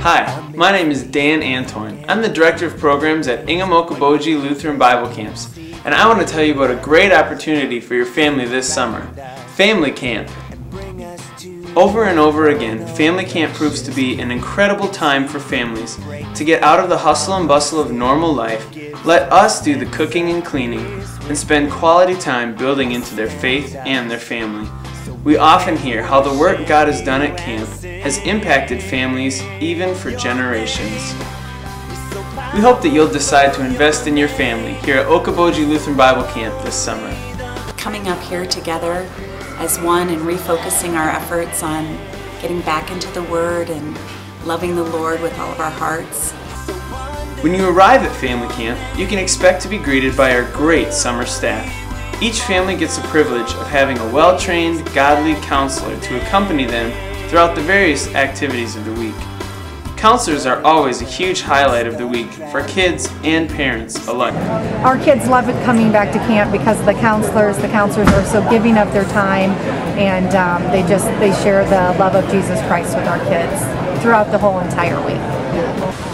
Hi, my name is Dan Antoine. I'm the Director of Programs at Ingham Okoboji Lutheran Bible Camps, and I want to tell you about a great opportunity for your family this summer Family Camp. Over and over again, Family Camp proves to be an incredible time for families to get out of the hustle and bustle of normal life, let us do the cooking and cleaning, and spend quality time building into their faith and their family. We often hear how the work God has done at camp has impacted families even for generations. We hope that you'll decide to invest in your family here at Okoboji Lutheran Bible Camp this summer. Coming up here together as one and refocusing our efforts on getting back into the Word and loving the Lord with all of our hearts. When you arrive at family camp, you can expect to be greeted by our great summer staff. Each family gets the privilege of having a well-trained, godly counselor to accompany them throughout the various activities of the week. Counselors are always a huge highlight of the week for kids and parents alike. Our kids love it coming back to camp because of the counselors. The counselors are so giving of their time and um, they just they share the love of Jesus Christ with our kids throughout the whole entire week.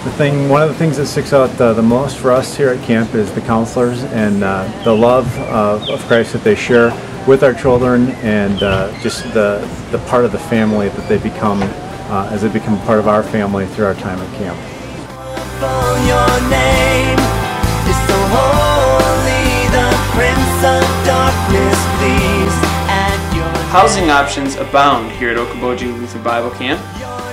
The thing, one of the things that sticks out uh, the most for us here at camp is the counselors and uh, the love uh, of Christ that they share with our children and uh, just the, the part of the family that they become uh, as they become part of our family through our time at camp. Housing options abound here at Okoboji Lutheran Bible Camp.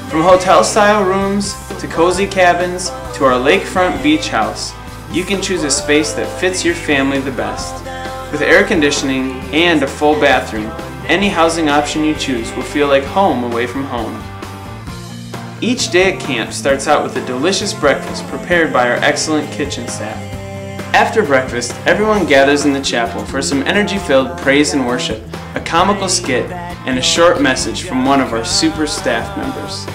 From hotel style rooms to cozy cabins to our lakefront beach house, you can choose a space that fits your family the best. With air conditioning and a full bathroom, any housing option you choose will feel like home away from home. Each day at camp starts out with a delicious breakfast prepared by our excellent kitchen staff. After breakfast, everyone gathers in the chapel for some energy-filled praise and worship, a comical skit, and a short message from one of our super staff members.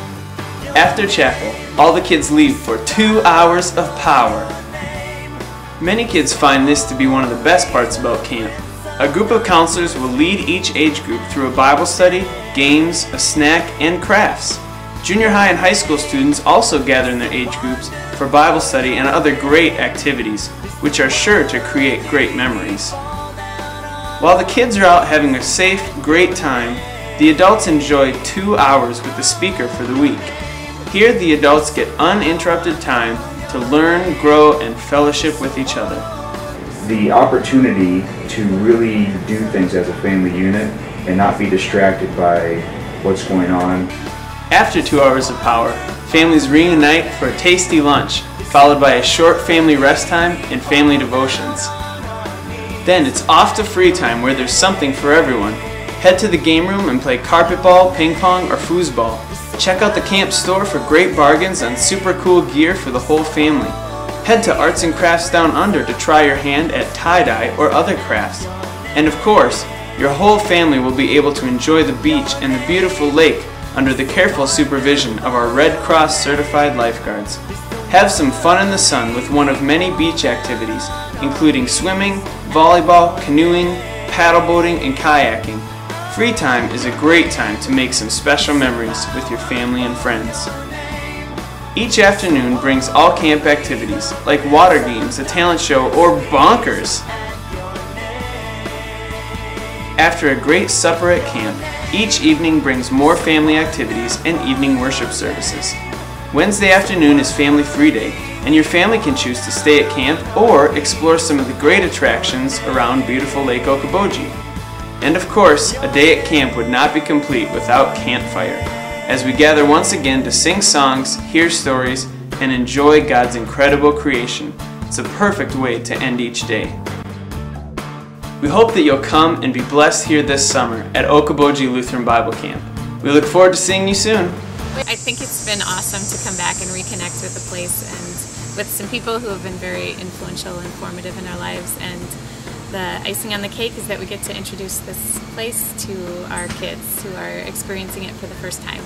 After chapel, all the kids leave for two hours of power. Many kids find this to be one of the best parts about camp. A group of counselors will lead each age group through a Bible study, games, a snack, and crafts. Junior high and high school students also gather in their age groups for Bible study and other great activities, which are sure to create great memories. While the kids are out having a safe, great time, the adults enjoy two hours with the speaker for the week. Here, the adults get uninterrupted time to learn, grow, and fellowship with each other. The opportunity to really do things as a family unit and not be distracted by what's going on. After two hours of power, families reunite for a tasty lunch, followed by a short family rest time and family devotions. Then it's off to free time where there's something for everyone. Head to the game room and play carpet ball, ping pong, or foosball. Check out the camp store for great bargains on super cool gear for the whole family. Head to Arts and Crafts Down Under to try your hand at tie-dye or other crafts. And of course, your whole family will be able to enjoy the beach and the beautiful lake under the careful supervision of our Red Cross certified lifeguards. Have some fun in the sun with one of many beach activities, including swimming, volleyball, canoeing, paddleboarding, and kayaking. Free time is a great time to make some special memories with your family and friends. Each afternoon brings all camp activities, like water games, a talent show, or bonkers. After a great supper at camp, each evening brings more family activities and evening worship services. Wednesday afternoon is Family Free Day, and your family can choose to stay at camp or explore some of the great attractions around beautiful Lake Okoboji. And of course, a day at camp would not be complete without campfire, as we gather once again to sing songs, hear stories, and enjoy God's incredible creation. It's a perfect way to end each day. We hope that you'll come and be blessed here this summer at Okoboji Lutheran Bible Camp. We look forward to seeing you soon. I think it's been awesome to come back and reconnect with the place and with some people who have been very influential and formative in our lives and the icing on the cake is that we get to introduce this place to our kids who are experiencing it for the first time.